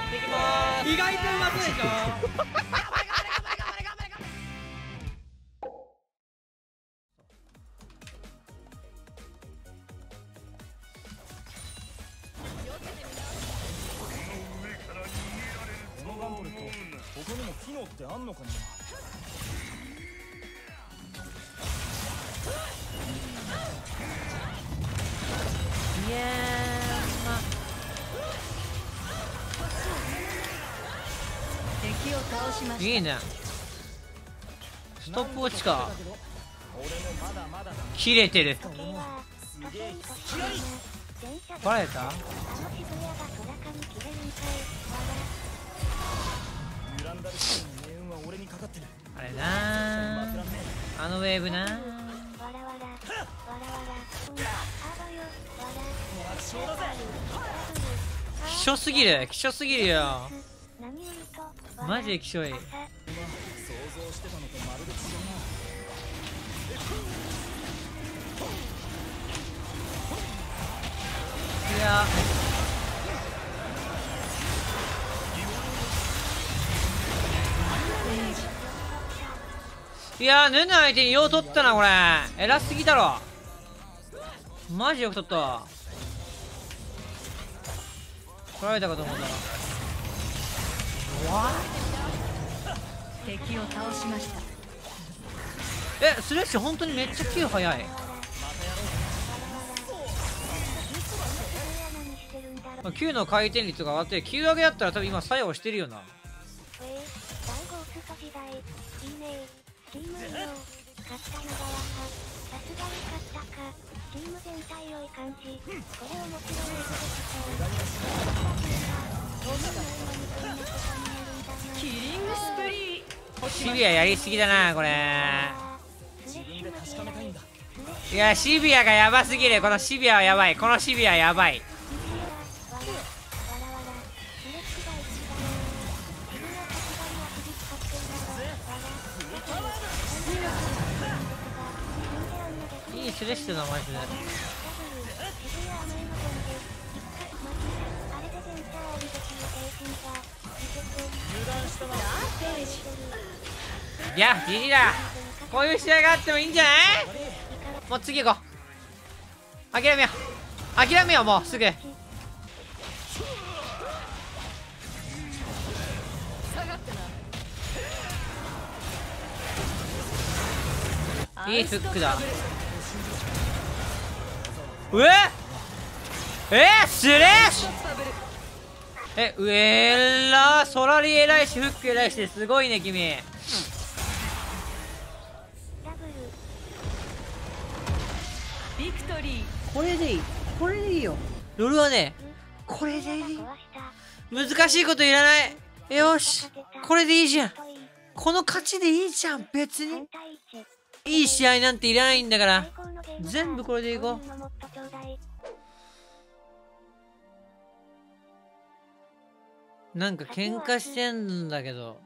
っていきます意外とうまそうでしょこのガントレットここにも機能ってあんのかないやー。敵を倒しましたいいね。ストップウォッチか。切れてる。バレた？あれなあのウェーブな楽勝だぜ希少すぎる。希少すぎるよマジで希少い。い想像してたのとまるで違うや。いやヌヌ相手によう取ったなこれ。偉すぎだろ。マジよく取った。取られたかと思った。ら敵を倒しました。えスレッシュ本当にめっちゃ Q 速い。まあ Q の回転率が上がって Q 上げだったら多分今作用してるよな。キリングスプリーシビアやりすぎだなこれ。いやシビアがやばすぎる。このシビアはやばい。このシビアやばい。いいスレッシュだマジでいやジジだこういう試合があってもいいんじゃないもう次行こう諦めよう諦めようもうすぐいいフックだうええスレッシュえ上らソラリ偉いしフック偉いしすごいね君。ビクトリー。これでいい。これでいいよ。ロールはねこれでいい。難しいこといらない。よしこれでいいじゃん。この勝ちでいいじゃん別に。いい試合なんていらないんだから。全部これでいこうなんか喧嘩してんだけど。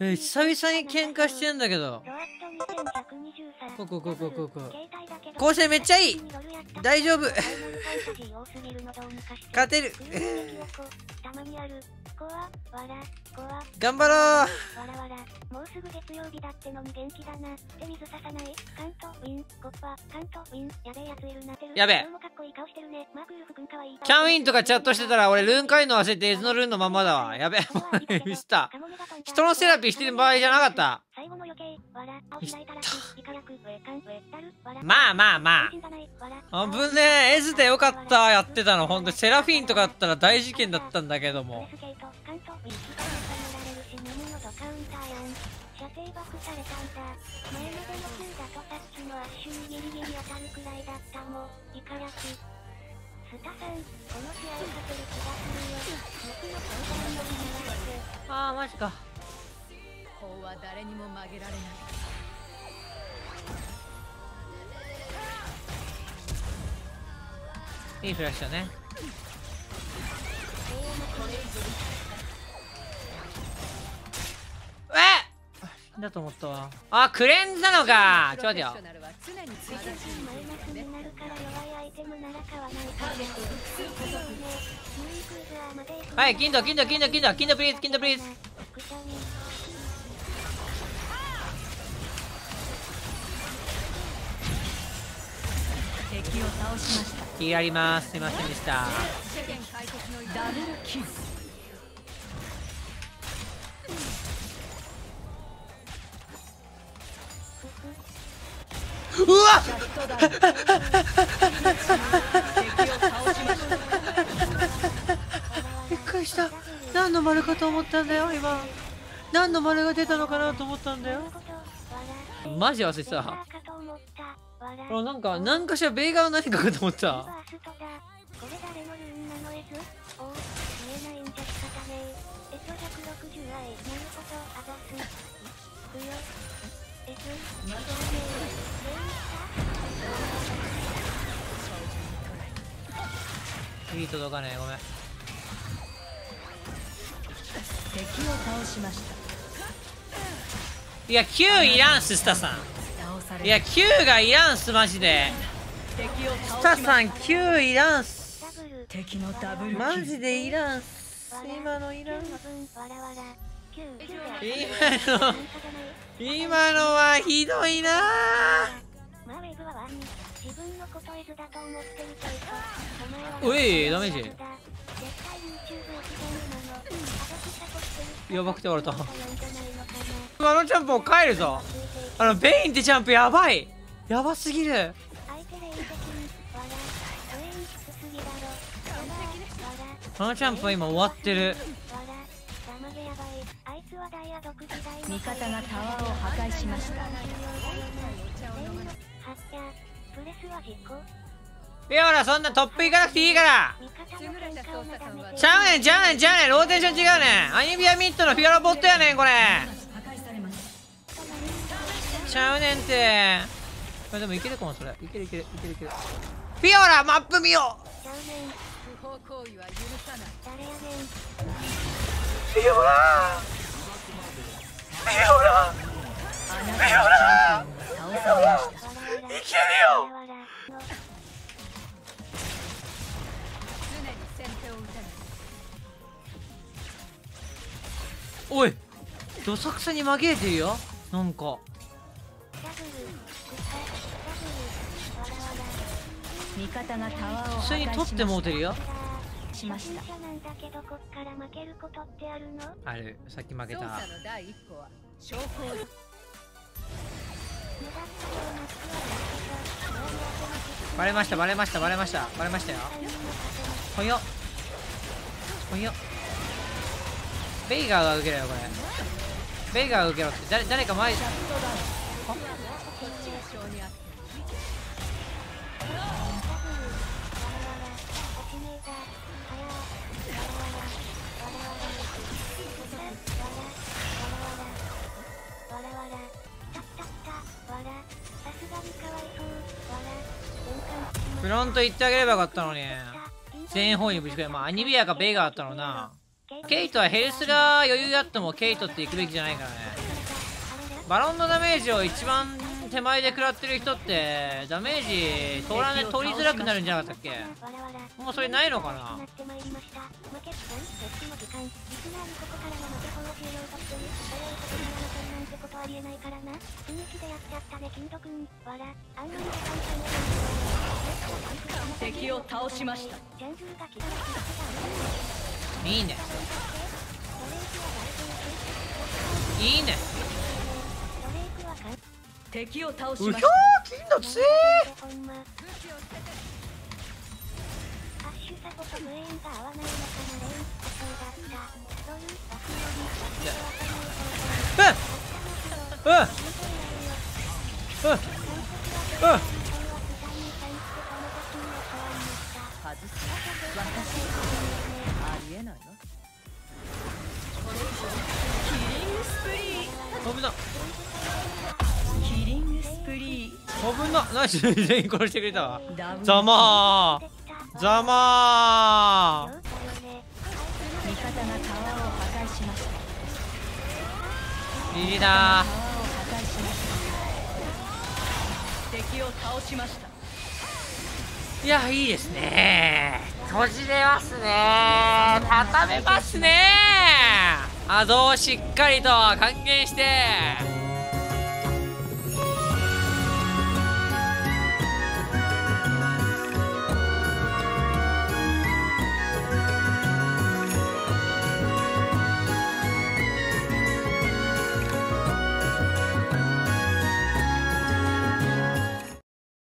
え久々に喧嘩してんだけど。こうこうこうこうこうこう構成めっちゃいい。大丈夫。勝てる頑張ろうもうすぐ月曜日だってのに元気だな。で水ささない。カント、ウィン、コッパ、カント、ウィン。やべえやついるなてる。やべえ今日もかっこいい顔してるね。マークウルフくんかわいい。キャンウィンとかチャットしてたら俺ルーン変えるの忘れてエズのルーンのままだわやべえミスった人のセラピーしてる場合じゃなかった最後の余計、まあまあまあ危ねえエズでよかったやってたのほんとセラフィーンとかだったら大事件だったんだけども。射程爆されたんだ。前までの9だとさっきのアッシュにギリギリ当たるくらいだったもん。イカ役。スタさん、この試合勝てる気がするよ。僕の相談。ああマジか法は誰にも曲げられない。いいフラッシュだね。えだと思ったわ。あクレンズなのか。ちょっと待ってよ。はい金土金土金土金土金土プリーズ金土プリーズ敵を倒しました。気あります。すいませんでした。ダブルキルうわびっくりした。何の丸かと思ったんだよ今。何の丸が出たのかなと思ったんだよ。マジ忘れてたあなんか何かしらベイガーの何かかと思っバた。これ誰のルーンなのエズおお、見えないんじゃ仕方ねえ。エズ160愛。なるほど、あざす。う。よ。ねえ。レイしたいい届かねえごめん敵を倒しましたいや Q いらんすスタさんいや Q がいらんすマジで。スタさん Q いらんす。マジでいらんす。今のいらん9。9、9で。今の今のはひどいな。おいダメージ。やばくて笑った。なんじゃないのかあのジャンプを帰るぞあのベインってジャンプやばい。やばすぎる。相手レイン的にわら上にきつすぎだろやばいわらあのジャンプは今終わってる。味方がタワーを破壊しましたプレスは実行いやほらそんなトップ行かなくていいから。ちゃうねんちゃうねんちゃうねん。ローテーション違うねん。アニビアミッドのフィオラボットやねんこれ。ちゃうねんってあでもいけるかもそれ。いけるいけるいけるいける。フィオラマップ見よ不法行為は許さない誰やねんフィオラ。フィオラ。あなたのチャンピオンが倒されましたわらわらいけるよ。おいどさくさに紛れてるよ。なんか味方がタワーを普通に破壊取ってもうてるよ。しました。初心者なんだけどこっから負けることってあるのあるさっき負。けたの第一歩は証拠を目立ったような服はだけど、周り当ての実バレましたバレましたバレましたバレましたよほいよほいよベイガーが受けろよこれベイガーが受けろって誰誰か前あフロント行ってあげればよかったのに。全方位にぶち込め。まあアニビアかベイガーだったのな。ケイトはヘルスが余裕あってもケイトって行くべきじゃないからね。バロンのダメージを一番手前で食らってる人ってダメージ通らね通りづらくなるんじゃなかったっけ？もうそれないのかな？敵を倒しました。いいね。いいね敵を倒しうひょーましたうだったロールバフよりバフよりうん。うん。うん。うん。外す私ありえない危なナイス全員殺してくれたわ。ざまー。ざまー。味方がタワーを破壊しました。リリだタワー。敵を倒しました。いやいいですね。閉じれますね。畳めますね。あどをしっかりと還元して